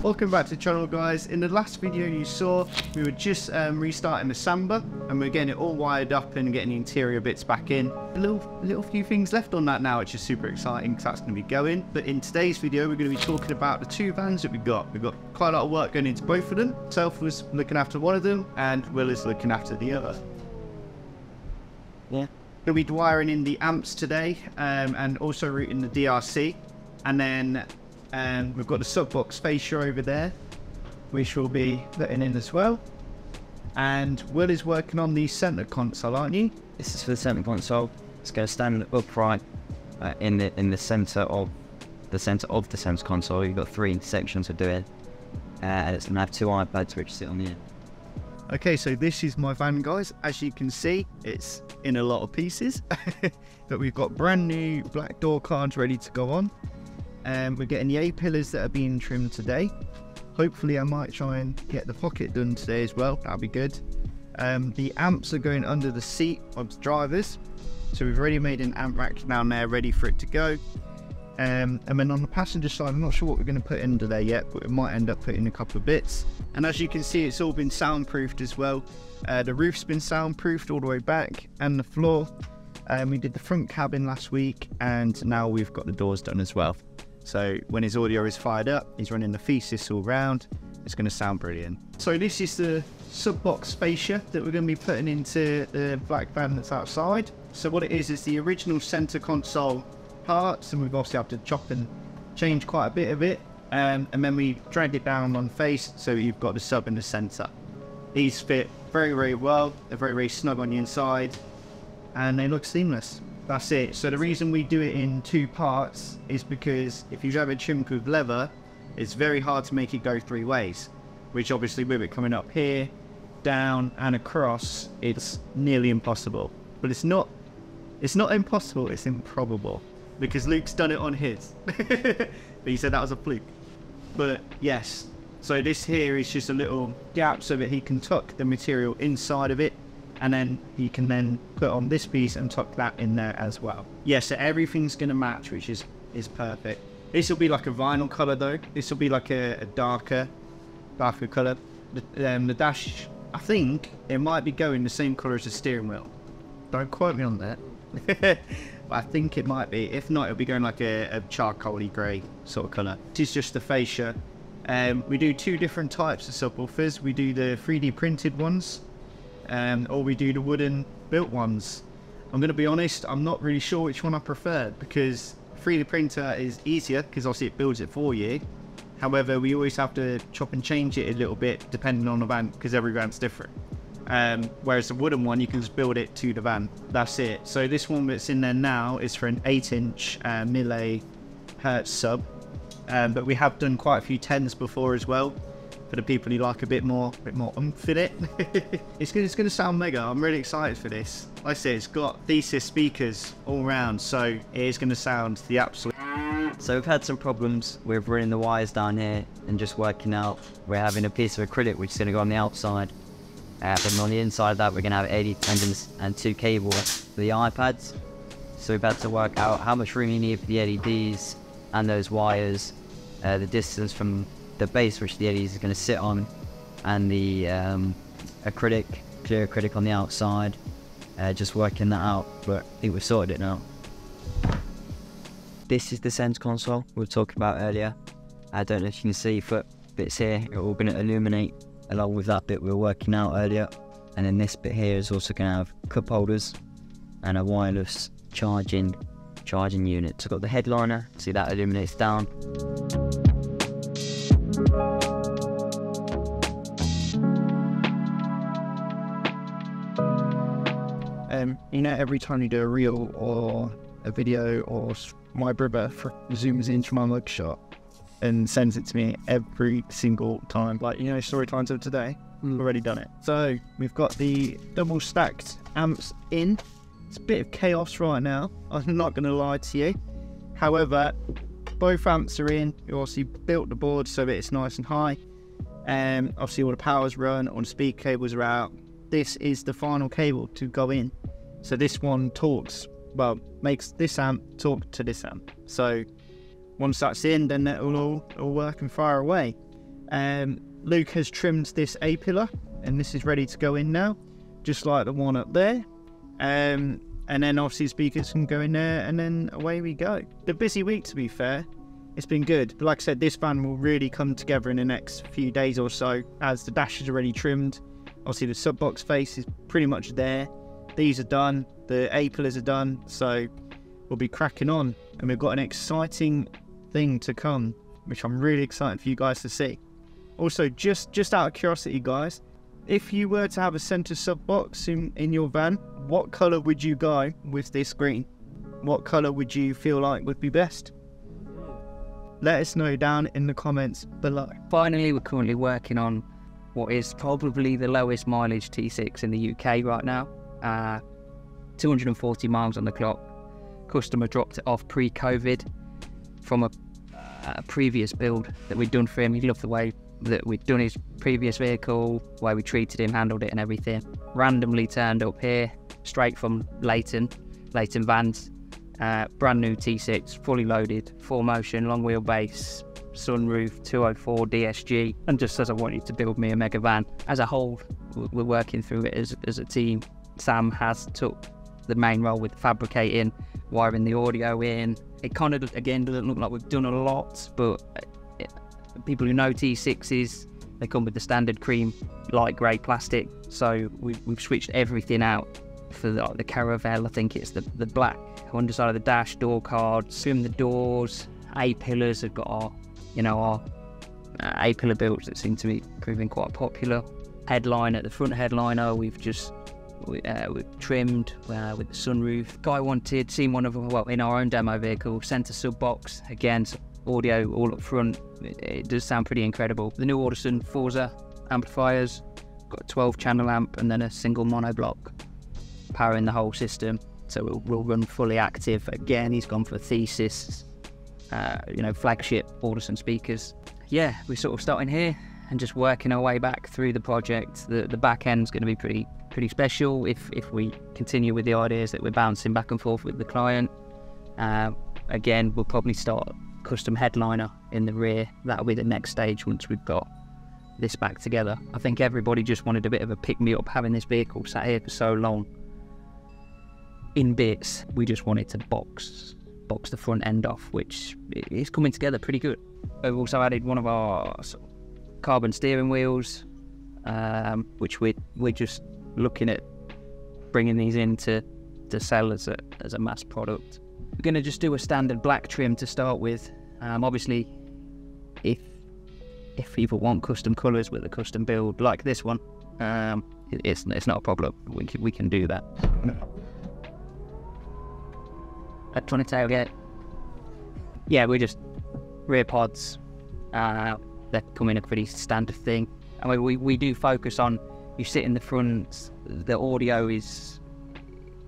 Welcome back to the channel guys. In the last video you saw, we were just um, restarting the Samba and we're getting it all wired up and getting the interior bits back in. A little, little few things left on that now, which is super exciting because that's going to be going. But in today's video, we're going to be talking about the two vans that we've got. We've got quite a lot of work going into both of them. Self was looking after one of them and Will is looking after the other. Yeah. We'll be wiring in the amps today um, and also routing the DRC. And then um, we've got the subbox fascia over there, which will be letting in as well. And Will is working on the center console, aren't you? This is for the center console. It's going to stand upright uh, in the in the center of the center of the center console. You've got three sections to do it, uh, and it's going to have two iPads which sit on the end. Okay, so this is my van, guys. As you can see, it's in a lot of pieces. but we've got brand new black door cards ready to go on. And um, we're getting the A-pillars that are being trimmed today. Hopefully I might try and get the pocket done today as well. That'll be good. Um, the amps are going under the seat of the drivers. So we've already made an amp rack down there ready for it to go. Um, and then on the passenger side, I'm not sure what we're going to put under there yet, but we might end up putting a couple of bits. And as you can see, it's all been soundproofed as well. Uh, the roof's been soundproofed all the way back and the floor. Um, we did the front cabin last week and now we've got the doors done as well. So when his audio is fired up, he's running the thesis all round. It's going to sound brilliant. So this is the sub box fascia that we're going to be putting into the black van that's outside. So what it is is the original center console parts, and we've obviously had to chop and change quite a bit of it. Um, and then we dragged it down on face, so you've got the sub in the center. These fit very, very well. They're very, very snug on the inside, and they look seamless. That's it. So the reason we do it in two parts is because if you have a trimmed with leather, it's very hard to make it go three ways. Which obviously with it coming up here, down and across, it's nearly impossible. But it's not it's not impossible, it's improbable. Because Luke's done it on his. but he said that was a fluke. But yes. So this here is just a little gap so that he can tuck the material inside of it and then you can then put on this piece and tuck that in there as well. Yeah, so everything's going to match, which is, is perfect. This will be like a vinyl color though. This will be like a, a darker, darker color. The, um, the dash, I think it might be going the same color as the steering wheel. Don't quote me on that. but I think it might be. If not, it'll be going like a, a charcoaly grey sort of colour. This is just the fascia. Um, we do two different types of subwoofers. We do the 3D printed ones, um, or we do the wooden built ones. I'm going to be honest, I'm not really sure which one I prefer because 3D printer is easier because obviously it builds it for you. However, we always have to chop and change it a little bit depending on the van because every van's different. Um, whereas the wooden one, you can just build it to the van. That's it. So this one that's in there now is for an 8-inch uh, Mille Hertz sub. Um, but we have done quite a few 10s before as well for the people who like a bit more, a bit more oomph in it. it's gonna, it's gonna sound mega. I'm really excited for this. Like I say, it's got thesis speakers all around, so it is gonna sound the absolute. So we've had some problems with running the wires down here and just working out. We're having a piece of acrylic which is gonna go on the outside. Uh, and on the inside of that, we're gonna have 80 tendons and two cables for the iPads. So we've had to work out how much room you need for the LEDs and those wires, uh, the distance from the base which the LEDs is going to sit on, and the um, acrylic, clear acrylic on the outside. Uh, just working that out, but I think we've sorted it now. This is the center console we were talking about earlier. I don't know if you can see foot bits here, it all going to illuminate along with that bit we were working out earlier. And then this bit here is also going to have cup holders and a wireless charging charging unit. So I've got the headliner, see that illuminates down. Um, you know, every time you do a reel or a video or my brother zooms into my mugshot and sends it to me every single time. Like, you know, story times of today, mm. already done it. So we've got the double stacked amps in. It's a bit of chaos right now. I'm not going to lie to you. However, both amps are in. We obviously built the board so that it's nice and high. Um, obviously all the power's run, all the speed cables are out. This is the final cable to go in. So this one talks, well, makes this amp talk to this amp. So once that's in, then it'll all, all work and fire away. Um, Luke has trimmed this A pillar, and this is ready to go in now, just like the one up there. Um, and then obviously speakers can go in there, and then away we go. The busy week, to be fair, it's been good. But like I said, this van will really come together in the next few days or so, as the dash is already trimmed. Obviously, the sub box face is pretty much there. These are done. The A pillars are done. So we'll be cracking on, and we've got an exciting thing to come, which I'm really excited for you guys to see. Also, just just out of curiosity, guys, if you were to have a center sub box in, in your van, what color would you go with this green? What color would you feel like would be best? Let us know down in the comments below. Finally, we're currently working on what is probably the lowest mileage T6 in the UK right now. Uh, 240 miles on the clock. Customer dropped it off pre-COVID from a, a previous build that we'd done for him. He loved the way that we'd done his previous vehicle, where we treated him, handled it, and everything. Randomly turned up here, straight from Leighton, Leighton Vans. Uh, brand new T6, fully loaded, full motion, long wheelbase, sunroof, 204 DSG, and just says I want you to build me a mega van. As a whole, we're working through it as, as a team. Sam has took the main role with fabricating, wiring the audio in. It kind of again doesn't look like we've done a lot, but it, people who know T6s, they come with the standard cream light grey plastic. So we've, we've switched everything out for the, the Caravelle. I think it's the, the black underside of the dash, door cards, trim the doors. A pillars have got our, you know, our uh, A pillar builds that seem to be proving quite popular. Headline at the front headliner, we've just we, uh, we've trimmed uh, with the sunroof. Guy wanted, seen one of them, well, in our own demo vehicle, centre sub box. Again, audio all up front. It, it, does sound pretty incredible. The new Audison Forza amplifiers, got a 12 channel amp and then a single mono block powering the whole system. So it will run fully active. Again, he's gone for Thesis, uh, you know, flagship Audison speakers. Yeah, we're sort of starting here and just working our way back through the project. The the back end's going to be pretty pretty special if if we continue with the ideas that we're bouncing back and forth with the client. Uh, again, we'll probably start custom headliner in the rear. That'll be the next stage once we've got this back together. I think everybody just wanted a bit of a pick me up having this vehicle sat here for so long in bits. We just wanted to box box the front end off, which is coming together pretty good. We've also added one of our carbon steering wheels, um, which we're we're just looking at bringing these in to, to sell as a as a mass product. We're going to just do a standard black trim to start with. Um, obviously, if if people want custom colours with a custom build like this one, um, it's it's not a problem. We can, we can do that. Electronic tailgate. Yeah, we're just rear pods. Uh, they're becoming a pretty standard thing. I mean, we, we do focus on you sit in the front, the audio is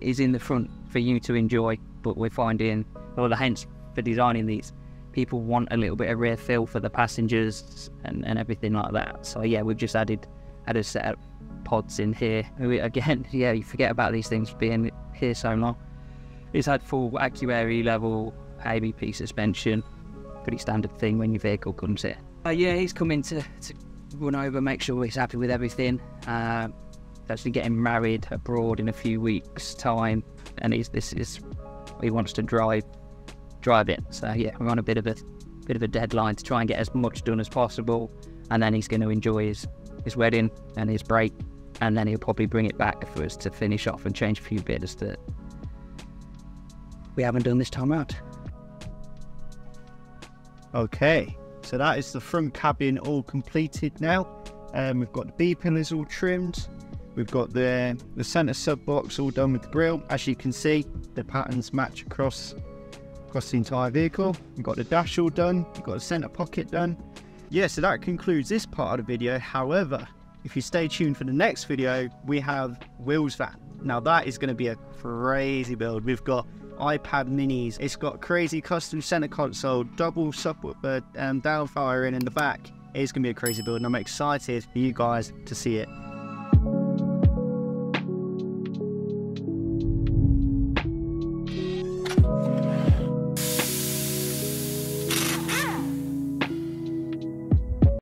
is in the front for you to enjoy, but we're finding, well, the hence for designing these, people want a little bit of rear fill for the passengers and, and everything like that. So yeah, we've just added added a set of pods in here. We, again, yeah, you forget about these things being here so long. It's had full AccuAir level ABP suspension, pretty standard thing when your vehicle comes here. Uh, yeah, he's coming to, to run over, make sure he's happy with everything. Uh, actually getting married abroad in a few weeks' time, and he's this is he wants to drive drive it. So yeah, we're on a bit of a bit of a deadline to try and get as much done as possible, and then he's going to enjoy his his wedding and his break, and then he'll probably bring it back for us to finish off and change a few bits we haven't done this time out. Okay, so that is the front cabin all completed now. Um, we've got the B pillars all trimmed. We've got the the center sub box all done with the grill. As you can see, the patterns match across across the entire vehicle. We've got the dash all done. We've got the center pocket done. Yeah, so that concludes this part of the video. However, if you stay tuned for the next video, we have Will's van. Now that is going to be a crazy build. We've got iPad minis. It's got crazy custom center console, double subwoofer um, downfiring in the back. It's going to be a crazy build and I'm excited for you guys to see it.